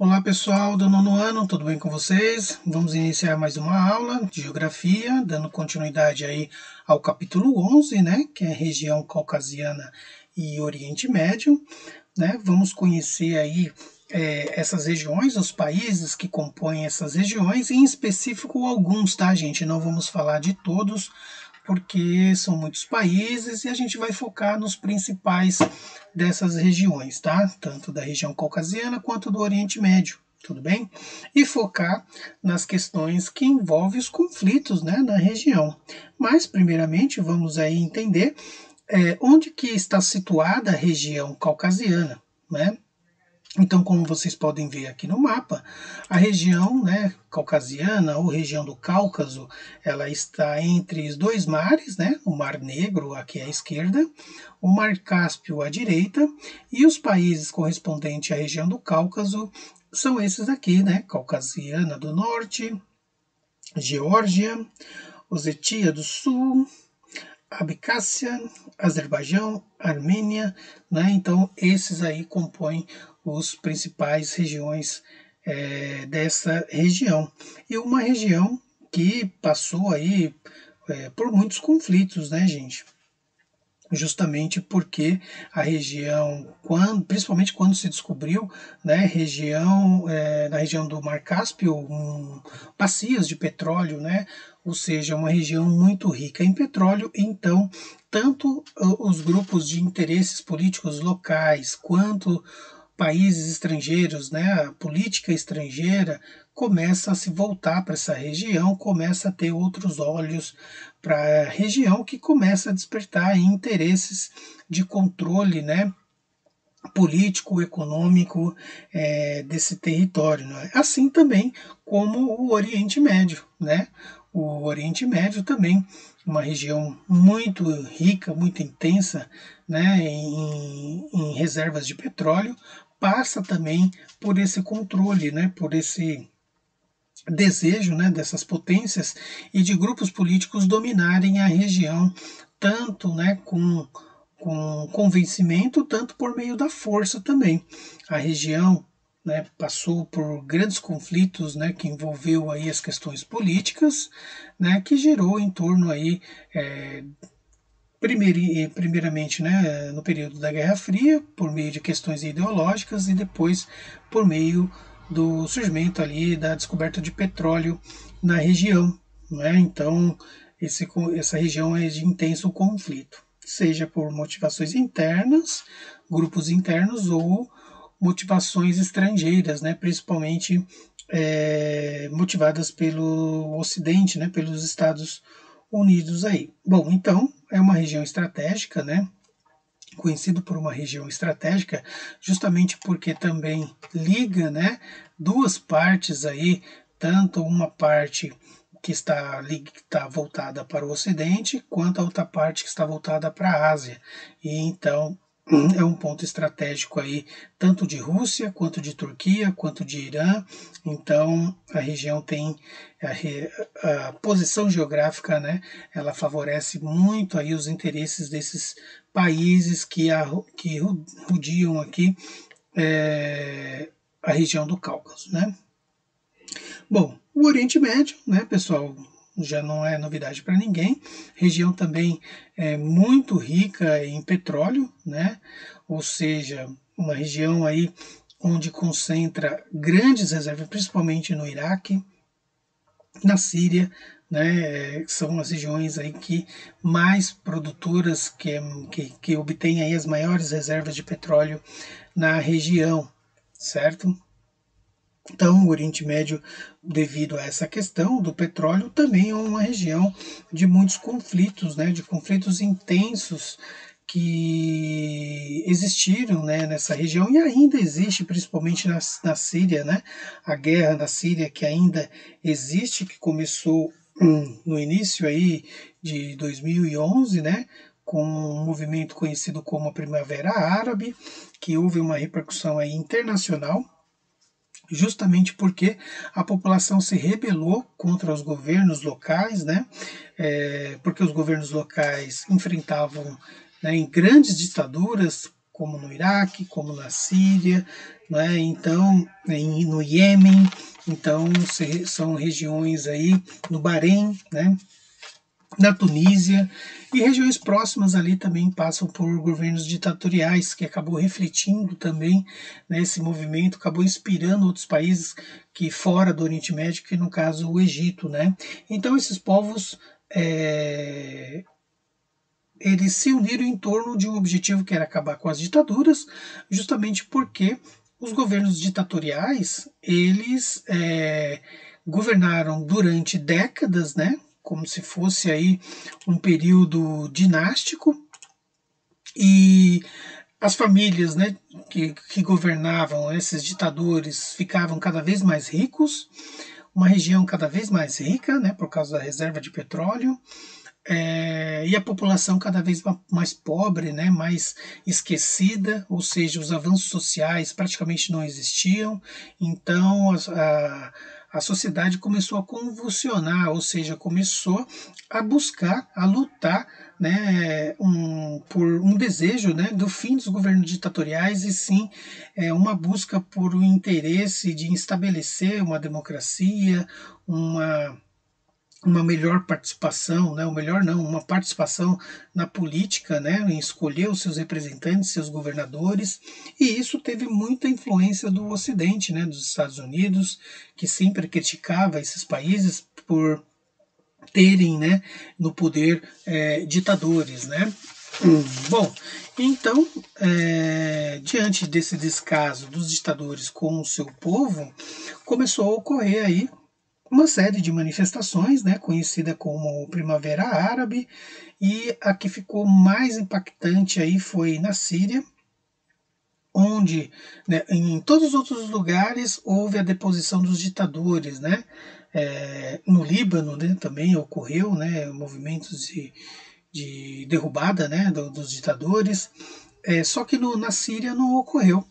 Olá pessoal do nono ano, tudo bem com vocês? Vamos iniciar mais uma aula de geografia, dando continuidade aí ao capítulo 11, né, que é região caucasiana e Oriente Médio, né? Vamos conhecer aí é, essas regiões, os países que compõem essas regiões, em específico alguns, tá, gente? Não vamos falar de todos, porque são muitos países e a gente vai focar nos principais dessas regiões, tá? Tanto da região caucasiana quanto do Oriente Médio, tudo bem? E focar nas questões que envolvem os conflitos, né, na região. Mas, primeiramente, vamos aí entender é, onde que está situada a região caucasiana, né? Então, como vocês podem ver aqui no mapa, a região né, caucasiana, ou região do Cáucaso, ela está entre os dois mares, né, o Mar Negro aqui à esquerda, o Mar Cáspio à direita, e os países correspondentes à região do Cáucaso são esses aqui, né, Caucasiana do Norte, Geórgia, Osetia do Sul, Abcásia, Azerbaijão, Armênia, né? Então esses aí compõem os principais regiões é, dessa região. E uma região que passou aí é, por muitos conflitos, né, gente? Justamente porque a região, quando, principalmente quando se descobriu, né, região, é, na região do Mar Cáspio, um, bacias de petróleo, né, ou seja, uma região muito rica em petróleo, então tanto os grupos de interesses políticos locais quanto países estrangeiros, né, a política estrangeira começa a se voltar para essa região, começa a ter outros olhos para a região que começa a despertar interesses de controle, né, político, econômico é, desse território. Né? Assim também como o Oriente Médio, né? O Oriente Médio também uma região muito rica, muito intensa, né, em, em reservas de petróleo, passa também por esse controle, né, por esse desejo né, dessas potências e de grupos políticos dominarem a região, tanto né, com, com convencimento, tanto por meio da força também. A região né, passou por grandes conflitos né, que envolveu aí as questões políticas, né, que gerou em torno aí é, primeiramente né, no período da Guerra Fria, por meio de questões ideológicas, e depois por meio do surgimento ali da descoberta de petróleo na região. Né? Então, esse, essa região é de intenso conflito, seja por motivações internas, grupos internos ou motivações estrangeiras, né? principalmente é, motivadas pelo Ocidente, né? pelos Estados Unidos aí. Bom, então é uma região estratégica, né? Conhecido por uma região estratégica, justamente porque também liga, né? Duas partes aí, tanto uma parte que está, está voltada para o Ocidente, quanto a outra parte que está voltada para a Ásia. E então é um ponto estratégico aí, tanto de Rússia, quanto de Turquia, quanto de Irã. Então, a região tem a, a, posição geográfica, né? Ela favorece muito aí os interesses desses países que, a, que rodeam aqui é, a região do Cáucaso, né? Bom, o Oriente Médio, né, pessoal? Já não é novidade para ninguém. Região também é muito rica em petróleo, né? Ou seja, uma região aí onde concentra grandes reservas, principalmente no Iraque, na Síria, né, são as regiões aí que mais produtoras que, que, que obtêm aí as maiores reservas de petróleo na região, certo? Então, o Oriente Médio, devido a essa questão do petróleo, também é uma região de muitos conflitos, né, de conflitos intensos que existiram né, nessa região. E ainda existe, principalmente na, na Síria, né, a guerra na Síria que ainda existe, que começou hum, no início aí de 2011, né, com um movimento conhecido como a Primavera Árabe, que houve uma repercussão aí internacional justamente porque a população se rebelou contra os governos locais, né? É, porque os governos locais enfrentavam né, em grandes ditaduras, como no Iraque, como na Síria, né? então em, no Iêmen, então são regiões aí no Bahrein, né? Na Tunísia e regiões próximas ali também passam por governos ditatoriais que acabou refletindo também né, esse movimento, acabou inspirando outros países que fora do Oriente Médio, que no caso o Egito, né? Então esses povos é, eles se uniram em torno de um objetivo que era acabar com as ditaduras, justamente porque os governos ditatoriais eles é, governaram durante décadas, né? Como se fosse aí um período dinástico. E as famílias, né, que, que governavam esses ditadores ficavam cada vez mais ricos, uma região cada vez mais rica, né, por causa da reserva de petróleo é, e a população cada vez mais pobre, né, mais esquecida, ou seja, os avanços sociais praticamente não existiam, então a, sociedade começou a convulsionar, ou seja, começou a buscar, a lutar né, um, por um desejo né, do fim dos governos ditatoriais e sim é, uma busca por o interesse de estabelecer uma democracia, uma uma melhor participação, né, ou melhor não, uma participação na política, né, em escolher os seus representantes, seus governadores, e isso teve muita influência do Ocidente, né, dos Estados Unidos, que sempre criticava esses países por terem, né, no poder é, ditadores, né. Bom, então, é, diante desse descaso dos ditadores com o seu povo, começou a ocorrer aí uma série de manifestações, né, conhecida como Primavera Árabe, e a que ficou mais impactante aí foi na Síria, onde né, em todos os outros lugares houve a deposição dos ditadores, né? É, no Líbano né, também ocorreu né, movimentos de, de derrubada né, do, dos ditadores, é, só que no, na Síria não ocorreu.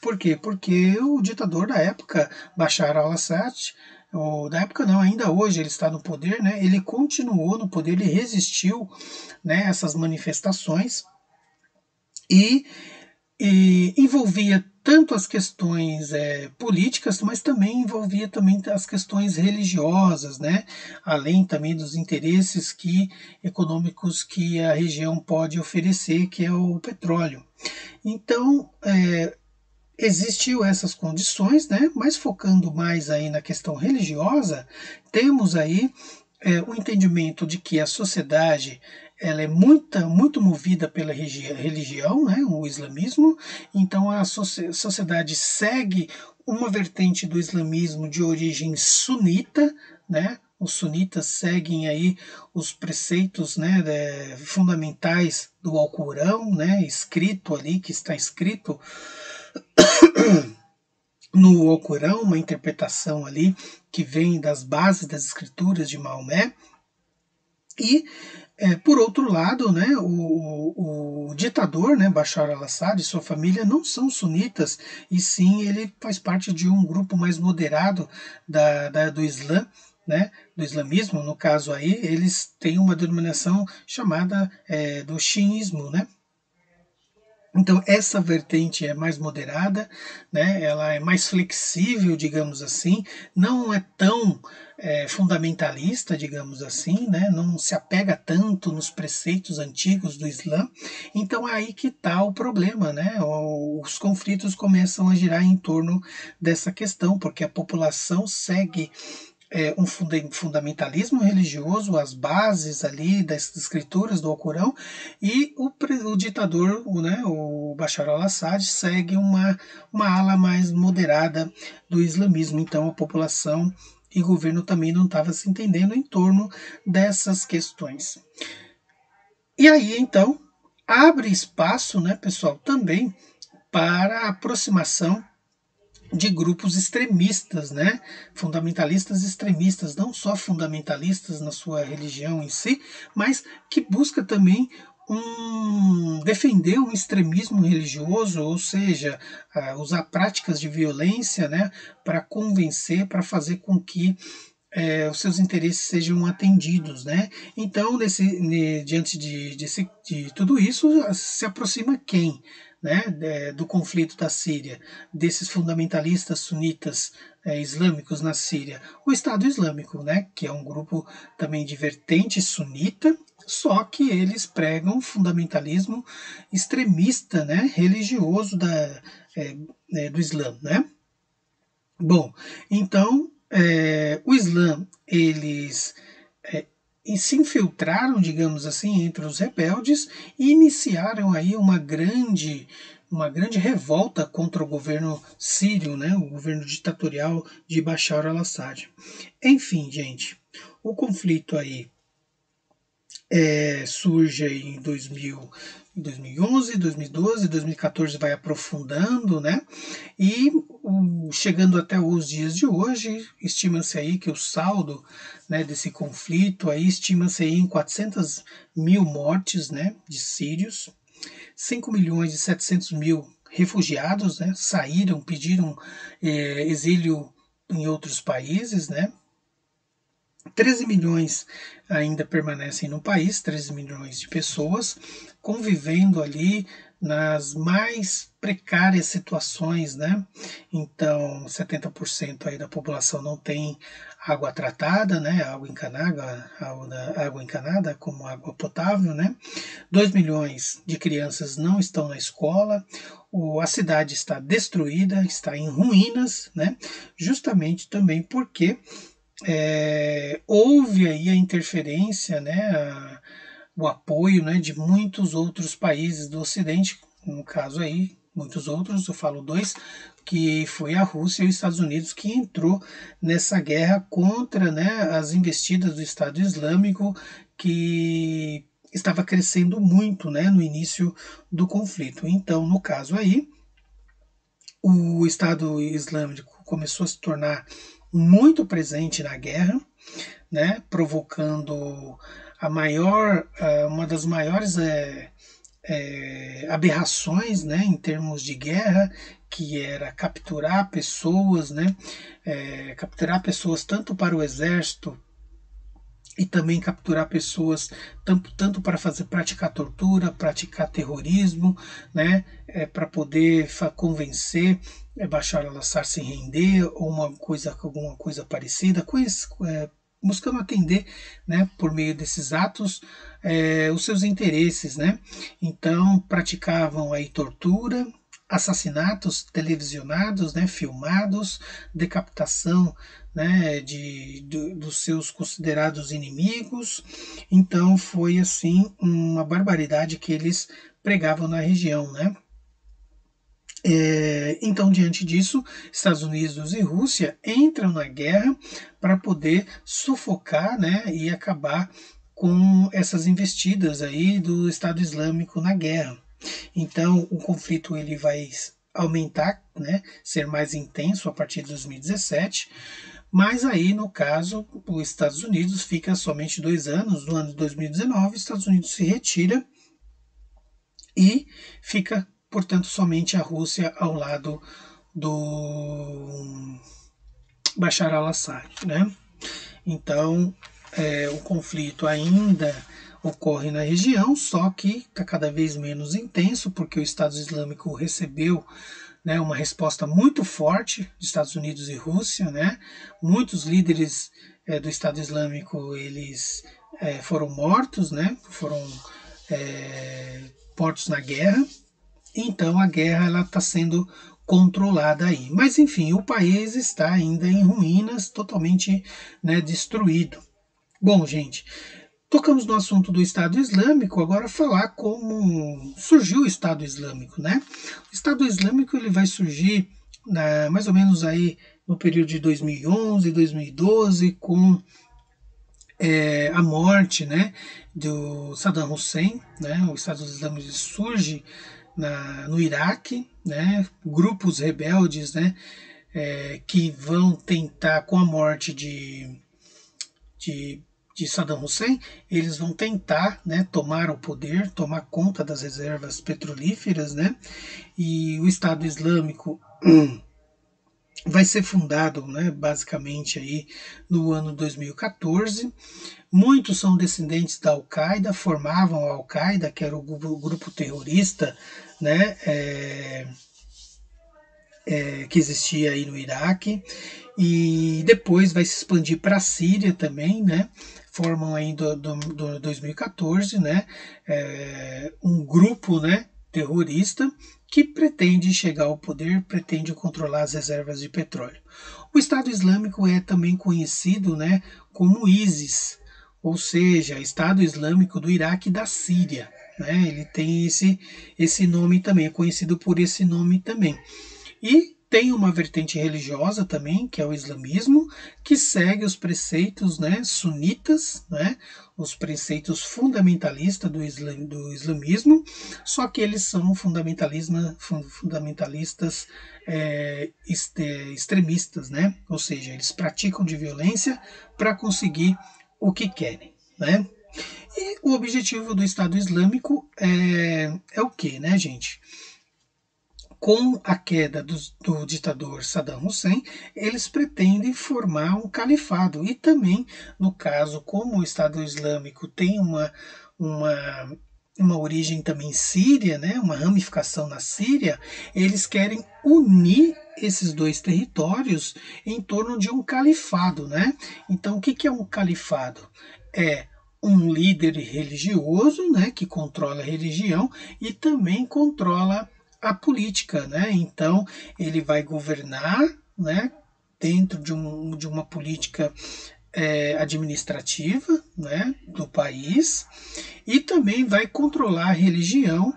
Por quê? Porque o ditador da época, Bashar al-Assad, ou da época não, ainda hoje ele está no poder, né? Ele continuou no poder, ele resistiu, né? Essas manifestações e, e envolvia tanto as questões é, políticas, mas também envolvia também as questões religiosas, né? Além também dos interesses que econômicos que a região pode oferecer, que é o petróleo. Então, é, existiu essas condições, né? Mas focando mais aí na questão religiosa, temos aí é, o entendimento de que a sociedade ela é muito, muito movida pela religião, né, o islamismo, então a sociedade segue uma vertente do islamismo de origem sunita, né, os sunitas seguem aí os preceitos né, de, fundamentais do Alcorão, né, escrito ali, que está escrito no Alcorão, uma interpretação ali que vem das bases das escrituras de Maomé. E, é, por outro lado, né, o, o, ditador, né, Bashar al-Assad e sua família não são sunitas, e sim ele faz parte de um grupo mais moderado da, da do Islã, né, do islamismo, no caso aí, eles têm uma denominação chamada é, do xiismo, né, então essa vertente é mais moderada, né? ela é mais flexível, digamos assim, não é tão é, fundamentalista, digamos assim, né? não se apega tanto nos preceitos antigos do Islã. Então é aí que está o problema, né? os conflitos começam a girar em torno dessa questão, porque a população segue é, um fundamentalismo religioso, as bases ali das escrituras do Alcorão, e o, o ditador, o, né, o Bashar al-Assad, segue uma, uma ala mais moderada do islamismo. Então a população e governo também não estava se entendendo em torno dessas questões. E aí então abre espaço, né, pessoal, também para a aproximação de grupos extremistas, né? fundamentalistas extremistas, não só fundamentalistas na sua religião em si, mas que busca também um, defender um extremismo religioso, ou seja, uh, usar práticas de violência né, para convencer, para fazer com que é, os seus interesses sejam atendidos, né? Então, nesse, ne, diante de, de, de, tudo isso, se aproxima quem? Né, do conflito da Síria, desses fundamentalistas sunitas é, islâmicos na Síria? O Estado Islâmico, né, que é um grupo também de vertente sunita, só que eles pregam fundamentalismo extremista, né, religioso da, é, é, do Islã, né? Bom, então é, o Islã eles é, se infiltraram, digamos assim, entre os rebeldes e iniciaram aí uma grande uma grande revolta contra o governo sírio, né, o governo ditatorial de Bashar al-Assad. Enfim, gente, o conflito aí é, surge em 2000, 2011, 2012, 2014 vai aprofundando, né? E o, chegando até os dias de hoje, estima-se aí que o saldo né, desse conflito aí estima-se em 400 mil mortes, né, de sírios, 5 milhões e 700 mil refugiados, né, saíram, pediram é, exílio em outros países, né, 13 milhões ainda permanecem no país, 13 milhões de pessoas convivendo ali nas mais precárias situações, né? Então, 70% aí da população não tem água tratada, né? Água encanada, água encanada como água potável, né? 2 milhões de crianças não estão na escola, a cidade está destruída, está em ruínas, né? Justamente também porque é, houve aí a interferência, né, a, o apoio né, de muitos outros países do Ocidente, no caso aí, muitos outros, eu falo dois, que foi a Rússia e os Estados Unidos que entrou nessa guerra contra né, as investidas do Estado Islâmico que estava crescendo muito né, no início do conflito. Então, no caso aí, o Estado Islâmico começou a se tornar muito presente na guerra, né, provocando a maior, uma das maiores é, é, aberrações né, em termos de guerra, que era capturar pessoas, né, é, capturar pessoas tanto para o exército e também capturar pessoas tanto, tanto para fazer praticar tortura, praticar terrorismo, né, é, para poder convencer é, Bashar al-Assad se render ou uma coisa, alguma coisa parecida, coisa, é, buscando atender, né, por meio desses atos, é, os seus interesses, né? Então praticavam aí tortura, assassinatos televisionados, né, filmados, decapitação né, de, de, dos seus considerados inimigos. Então foi assim uma barbaridade que eles pregavam na região, né? É, então, diante disso, Estados Unidos e Rússia entram na guerra para poder sufocar né, e acabar com essas investidas aí do Estado Islâmico na guerra. Então, o conflito ele vai aumentar, né, ser mais intenso a partir de 2017. Mas aí, no caso, os Estados Unidos fica somente dois anos. No ano de 2019, os Estados Unidos se retira e fica, portanto, somente a Rússia ao lado do Bashar al-Assad, né? Então, é, o conflito ainda ocorre na região, só que está cada vez menos intenso, porque o Estado Islâmico recebeu né, uma resposta muito forte dos Estados Unidos e Rússia. Né? Muitos líderes é, do Estado Islâmico eles é, foram mortos, né? foram é, mortos na guerra. Então a guerra está sendo controlada aí. Mas enfim, o país está ainda em ruínas, totalmente né, destruído. Bom, gente, Tocamos no assunto do Estado Islâmico, agora falar como surgiu o Estado Islâmico, né? O Estado Islâmico ele vai surgir né, mais ou menos aí no período de 2011, 2012, com é, a morte, né, do Saddam Hussein, né? O Estado Islâmico surge na, no Iraque, né? Grupos rebeldes, né? É, que vão tentar com a morte de, de de Saddam Hussein, eles vão tentar né, tomar o poder, tomar conta das reservas petrolíferas, né? E o Estado Islâmico vai ser fundado, né, basicamente aí no ano 2014. Muitos são descendentes da Al-Qaeda, formavam a Al-Qaeda, que era o grupo terrorista né, é, é, que existia aí no Iraque e depois vai se expandir para a Síria também, né? Formam aí do, do, do 2014, né? É, um grupo, né? Terrorista que pretende chegar ao poder, pretende controlar as reservas de petróleo. O Estado Islâmico é também conhecido, né? Como ISIS, ou seja, Estado Islâmico do Iraque e da Síria. Né? Ele tem esse, esse nome também, é conhecido por esse nome também. E tem uma vertente religiosa também, que é o islamismo, que segue os preceitos né, sunitas, né, os preceitos fundamentalistas do, islam, do islamismo, só que eles são fundamentalistas é, extremistas, né? ou seja, eles praticam de violência para conseguir o que querem. Né? E o objetivo do Estado Islâmico é, é o que, né, gente? Com a queda do, do, ditador Saddam Hussein, eles pretendem formar um califado. E também, no caso, como o Estado Islâmico tem uma, uma, uma origem também síria, né, uma ramificação na Síria, eles querem unir esses dois territórios em torno de um califado. Né? Então, o que, que é um califado? É um líder religioso, né, que controla a religião e também controla a política, né? Então ele vai governar, né, dentro de, um, de uma política é, administrativa, né, do país e também vai controlar a religião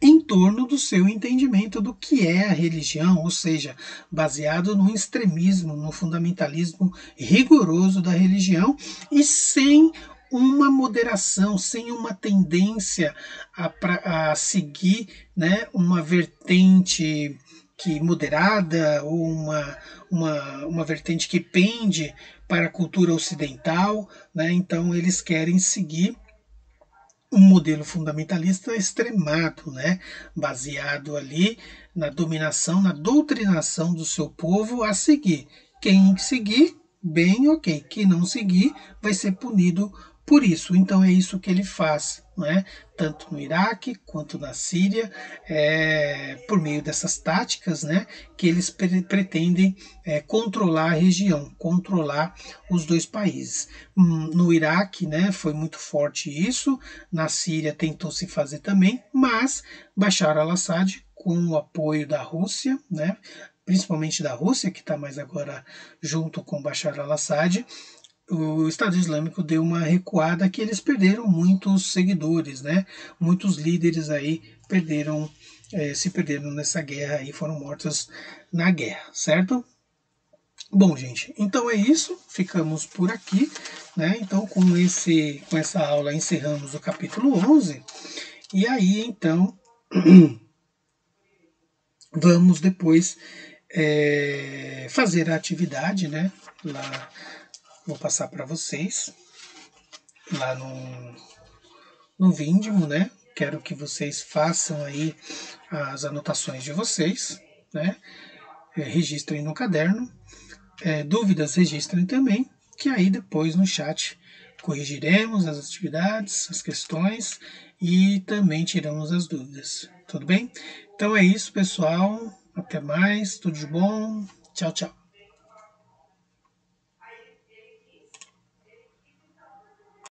em torno do seu entendimento do que é a religião, ou seja, baseado no extremismo, no fundamentalismo rigoroso da religião e sem uma moderação, sem uma tendência a, pra, a seguir né, uma vertente que moderada ou uma, uma, uma vertente que pende para a cultura ocidental, né? então eles querem seguir um modelo fundamentalista extremado, né? baseado ali na dominação, na doutrinação do seu povo a seguir. Quem seguir, bem, ok. Quem não seguir, vai ser punido por isso. Então é isso que ele faz, né? tanto no Iraque quanto na Síria, é, por meio dessas táticas né? que eles pre pretendem é, controlar a região, controlar os dois países. Hum, no Iraque né, foi muito forte isso, na Síria tentou se fazer também, mas Bashar al-Assad, com o apoio da Rússia, né, principalmente da Rússia, que está mais agora junto com Bashar al-Assad, o Estado Islâmico deu uma recuada que eles perderam muitos seguidores, né? Muitos líderes aí perderam, é, se perderam nessa guerra e foram mortos na guerra, certo? Bom, gente, então é isso, ficamos por aqui, né? Então com esse com essa aula encerramos o capítulo 11. E aí, então, vamos depois é, fazer a atividade, né? Lá vou passar para vocês lá no, no Vindimo, né? Quero que vocês façam aí as anotações de vocês, né? É, registrem no caderno. É, dúvidas, registrem também, que aí depois no chat corrigiremos as atividades, as questões e também tiramos as dúvidas. Tudo bem? Então é isso, pessoal. Até mais. Tudo de bom. Tchau, tchau.